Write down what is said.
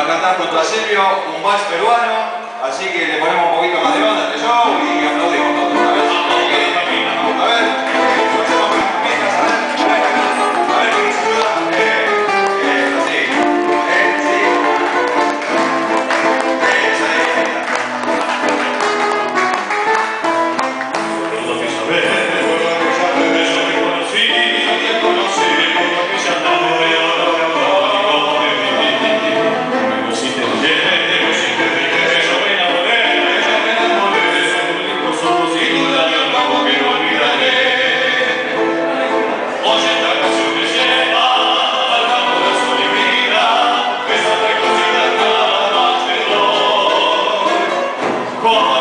a cantar junto a Silvio un vals peruano, así que le ponemos un poquito más de onda Whoa.